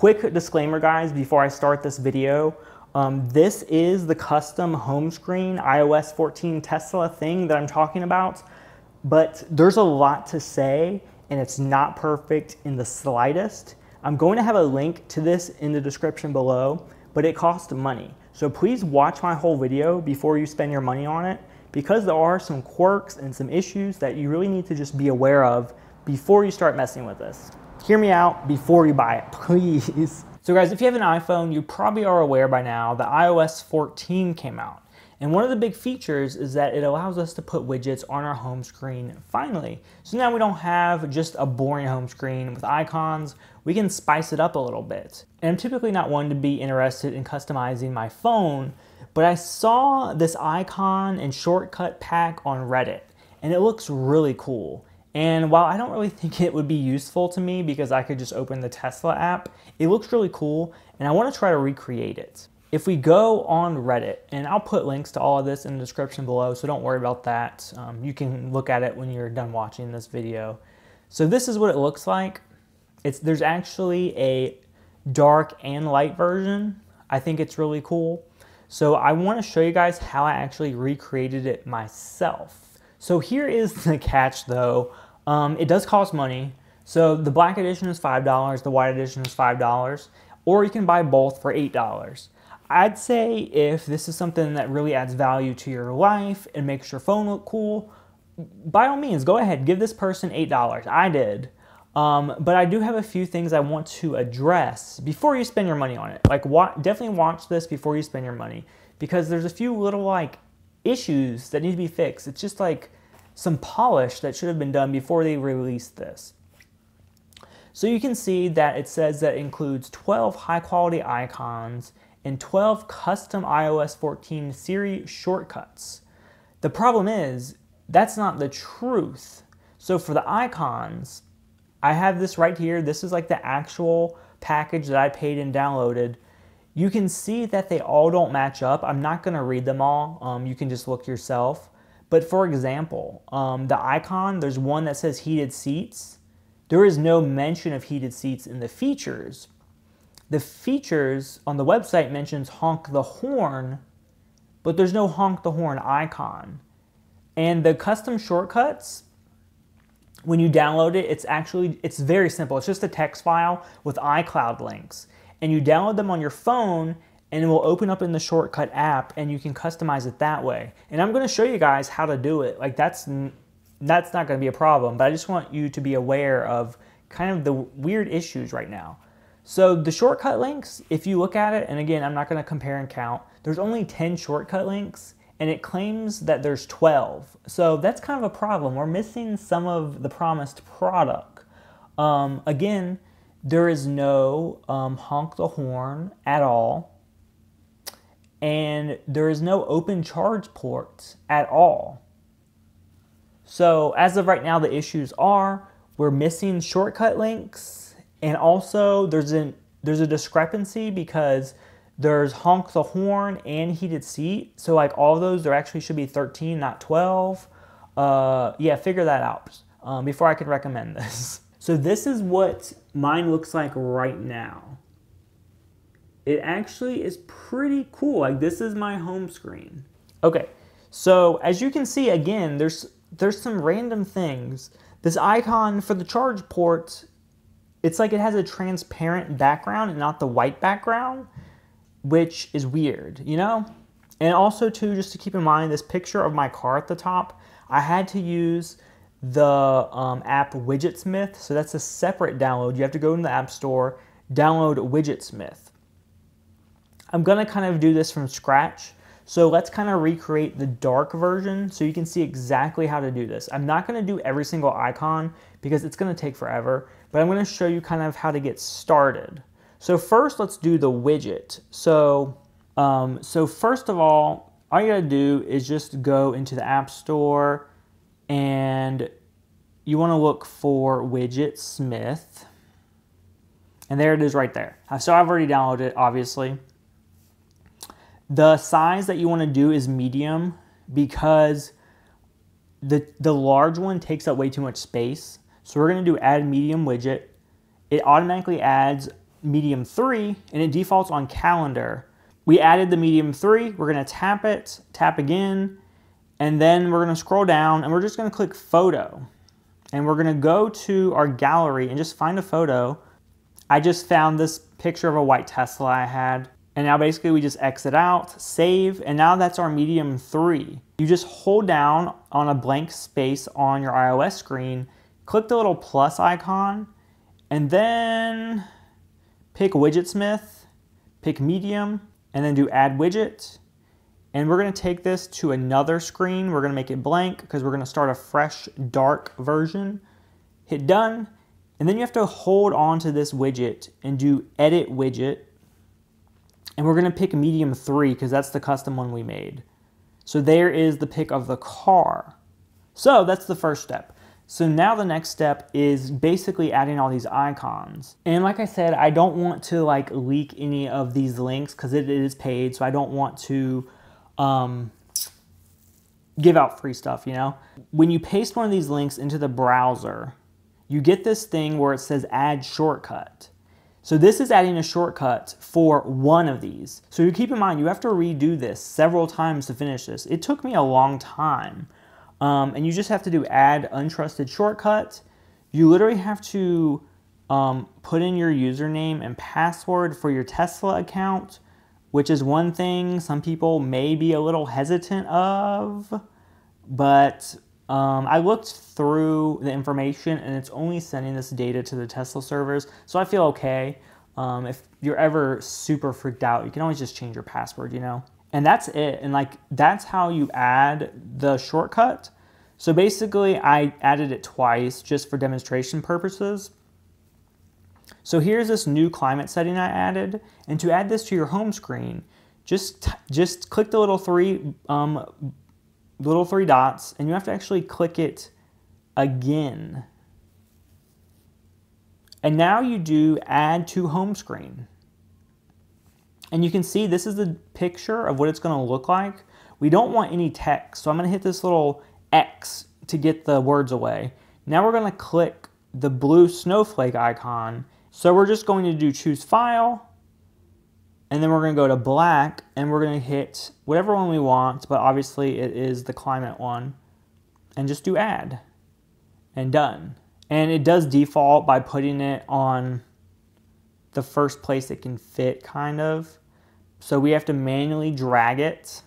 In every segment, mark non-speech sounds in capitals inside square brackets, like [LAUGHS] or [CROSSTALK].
Quick disclaimer guys, before I start this video, um, this is the custom home screen iOS 14 Tesla thing that I'm talking about, but there's a lot to say and it's not perfect in the slightest. I'm going to have a link to this in the description below, but it costs money. So please watch my whole video before you spend your money on it because there are some quirks and some issues that you really need to just be aware of before you start messing with this. Hear me out before you buy it, [LAUGHS] please. So guys, if you have an iPhone, you probably are aware by now that iOS 14 came out. And one of the big features is that it allows us to put widgets on our home screen finally. So now we don't have just a boring home screen with icons, we can spice it up a little bit. And I'm typically not one to be interested in customizing my phone, but I saw this icon and shortcut pack on Reddit, and it looks really cool. And while I don't really [LAUGHS] think it would be useful to me because I could just open the Tesla app, it looks really cool and I want to try to recreate it. If we go on Reddit, and I'll put links to all of this in the description below, so don't worry about that. Um, you can look at it when you're done watching this video. So this is what it looks like. It's There's actually a dark and light version. I think it's really cool. So I want to show you guys how I actually recreated it myself. So here is the catch though. Um, it does cost money. So the black edition is $5, the white edition is $5, or you can buy both for $8. I'd say if this is something that really adds value to your life and makes your phone look cool, by all means, go ahead, give this person $8. I did. Um, but I do have a few things I want to address before you spend your money on it. Like, wa- definitely watch this before you spend your money because there's a few little like issues that need to be fixed. It's just like some polish that should have been done before they released this. So you can see that it says that it includes 12 high quality icons and 12 custom iOS 14 Siri shortcuts. The problem is that's not the truth. So for the icons, I have this right here. This is like the actual package that I paid and downloaded. You can see that they all don't match up. I'm not going to read them all. Um, you can just look yourself. But for example, um, the icon, there's one that says heated seats. There is no mention of heated seats in the features. The features on the website mentions honk the horn, but there's no honk the horn icon. And the custom shortcuts, when you download it, it's actually, it's very simple. It's just a text file with iCloud links. And you download them on your phone and it will open up in the shortcut app and you can customize it that way. And I'm gonna show you guys how to do it. Like that's, that's not gonna be a problem, but I just want you to be aware of kind of the weird issues right now. So the shortcut links, if you look at it, and again, I'm not gonna compare and count, there's only 10 shortcut links and it claims that there's 12. So that's kind of a problem. We're missing some of the promised product. Um, again, there is no um, honk the horn at all. And there is no open charge ports at all. So as of right now, the issues are we're missing shortcut links. And also there's, an, there's a discrepancy because there's honk the horn and heated seat. So like all those, there actually should be 13, not 12. Uh, yeah, figure that out um, before I can recommend this. [LAUGHS] So this is what mine looks like right now. It actually is pretty cool. Like this is my home screen. Okay, so as you can see, again, there's there's some random things. This icon for the charge port, it's like it has a transparent background and not the white background which is weird, you know? And also too, just to keep in mind, this picture of my car at the top, I had to use the um, app Widgetsmith. So that's a separate download. You have to go in the App Store, download Widgetsmith. I'm gonna kind of do this from scratch. So let's kind of recreate the dark version so you can see exactly how to do this. I'm not gonna do every single icon because it's gonna take forever, but I'm gonna show you kind of how to get started. So first, let's do the widget. So, um, so first of all, all you gotta do is just go into the App Store and you wanna look for Widgetsmith. And there it is right there. Uh, so I've already downloaded it, obviously. The size that you wanna do is medium because the, the large one takes up way too much space. So we're gonna do add medium widget. It automatically adds medium three and it defaults on calendar. We added the medium three, we're gonna tap it, tap again, and then we're gonna scroll down and we're just gonna click photo. And we're gonna go to our gallery and just find a photo. I just found this picture of a white Tesla I had. And now basically we just exit out, save, and now that's our medium three. You just hold down on a blank space on your iOS screen, click the little plus icon, and then pick Widgetsmith, pick medium, and then do add widget. And we're gonna take this to another screen. We're gonna make it blank because we're gonna start a fresh dark version. Hit done, and then you have to hold on to this widget and do edit widget. And we're gonna pick medium three because that's the custom one we made. So there is the pick of the car. So that's the first step. So now the next step is basically adding all these icons. And like I said, I don't want to like leak any of these links because it is paid. So I don't want to um, give out free stuff, you know? When you paste one of these links into the browser, you get this thing where it says add shortcut. So this is adding a shortcut for one of these. So you keep in mind, you have to redo this several times to finish this. It took me a long time. Um, and you just have to do add untrusted shortcut. You literally have to um, put in your username and password for your Tesla account, which is one thing some people may be a little hesitant of. But um, I looked through the information and it's only sending this data to the Tesla servers, so I feel okay. Um, if you're ever super freaked out, you can always just change your password, you know? And that's it. And like, that's how you add the shortcut. So basically I added it twice just for demonstration purposes. So here's this new climate setting I added. And to add this to your home screen, just, just click the little three, um, little three dots and you have to actually click it again. And now you do add to home screen. And you can see this is the picture of what it's gonna look like. We don't want any text, so I'm gonna hit this little X to get the words away. Now we're gonna click the blue snowflake icon. So we're just going to do choose file, and then we're gonna go to black, and we're gonna hit whatever one we want, but obviously it is the climate one, and just do add, and done. And it does default by putting it on the first place it can fit, kind of. So we have to manually drag it.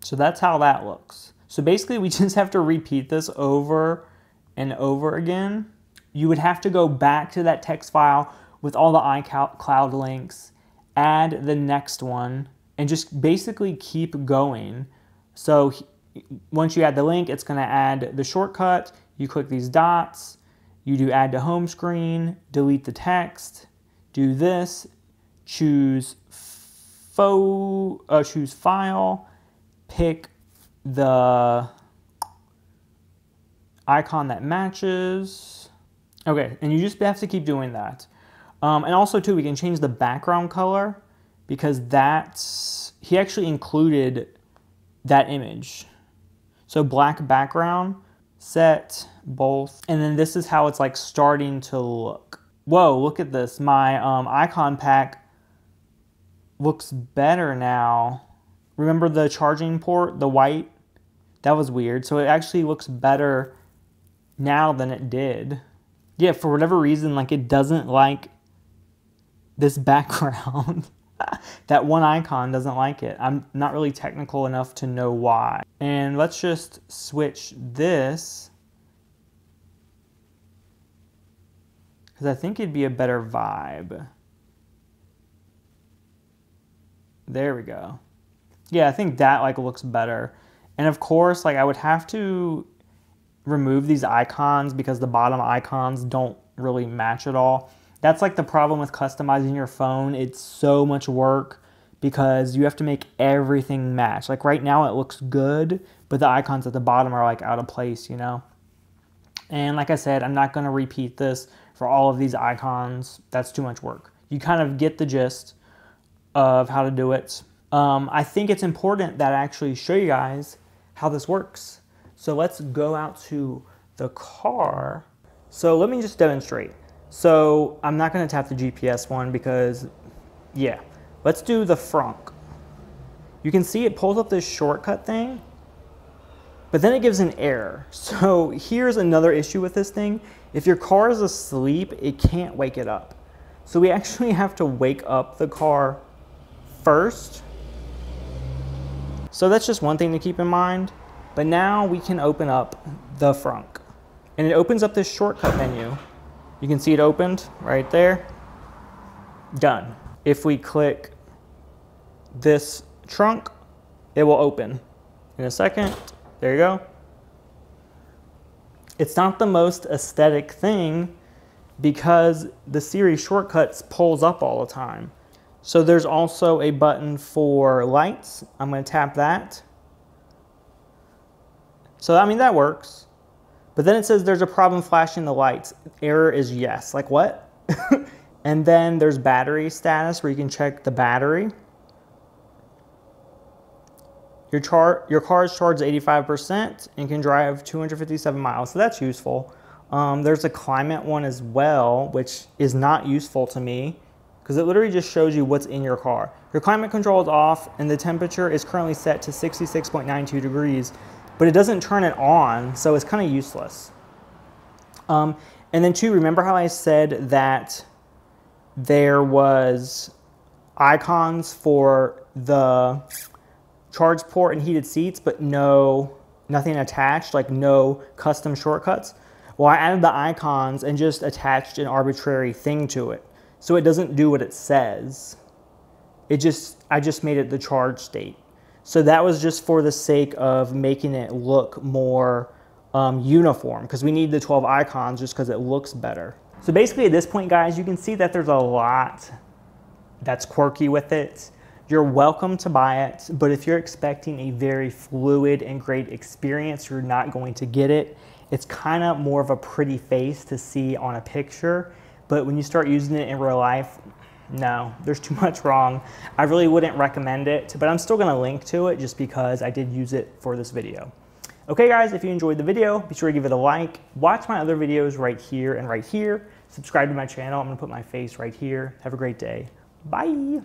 So that's how that looks. So basically we [LAUGHS] just have to repeat this over and over again. You would have to go back to that text file with all the iCloud links, add the next one, and just basically keep going. So once you add the link, it's gonna add the shortcut. You click these dots, you do add to home screen, delete the text, do this, choose fo uh, choose file, pick the icon that matches. Okay, and you just have to keep doing that. Um, and also too, we can change the background color because that's, he actually included that image. So black background, set both, and then this is how it's like starting to look. Whoa, look at this. My um, icon pack looks better now. Remember the charging port, the white? That was weird. So it actually looks better now than it did. Yeah, for whatever reason, like it doesn't like this background. [LAUGHS] that one icon doesn't like it. I'm not really technical enough to know why. And let's just switch this. Because I think it'd be a better vibe. There we go. Yeah, I think that like looks better. And of course, like I would have to remove these icons because the bottom icons don't really match at all. That's like the problem with customizing your phone. It's so much work because you have to make everything match. Like right now it looks good, but the icons at the bottom are like out of place, you know? And like I said, I'm not gonna repeat this for all of these icons. That's too much work. You kind of get the gist of how to do it. Um, I think it's important that I actually show you guys how this works. So let's go out to the car. So let me just demonstrate. So I'm not gonna tap the GPS one because, yeah. Let's do the frunk. You can see it pulls up this shortcut thing, but then it gives an error. [LAUGHS] So here's another issue with this thing. If your car is asleep, it can't wake it up. So we [LAUGHS] actually have to wake up the car first. So that's just one thing to keep in mind. But now we can open up the frunk. And it opens up this shortcut menu. You can see it opened right there. Done. If we click this trunk, it will open in a second. There you go. It's not the most aesthetic thing because the Siri shortcuts pulls up all the time. So there's also a button for lights. I'm going to tap that. So I mean that works. But then it says there's a problem flashing the lights. Error is yes. Like what? [LAUGHS] and then there's battery status where you can check the battery. Your, char your car is charged 85% and can drive 257 miles, so that's useful. Um, there's a climate one as well, which is not useful to me because it literally just shows you what's in your car. Your climate control is off and the temperature is currently set to 66.92 degrees, but it doesn't turn it on, so it's kind of useless. Um, and then two, remember how I said that there was icons for the charge port and heated seats, but no, nothing attached, like no custom shortcuts. Well, I added the icons and just attached an arbitrary thing to it. So it doesn't do what it says. It just, I just made it the charge state. So that was just for the sake of making it look more um, uniform because we need the 12 icons just because it looks better. So basically at this point, guys, you can see that there's a lot that's quirky with it. You're welcome to buy it, but if you're expecting a very fluid and great experience, you're not going to get it. It's kind of more of a pretty face to see on a picture, but when you start using it in real life, no, there's too much wrong. I really wouldn't recommend it, but I'm still gonna link to it just because I did use it for this video. Okay guys, if you enjoyed the video, be sure to give it a like. Watch my other videos right here and right here. Subscribe to my channel. I'm gonna put my face right here. Have a great day. Bye.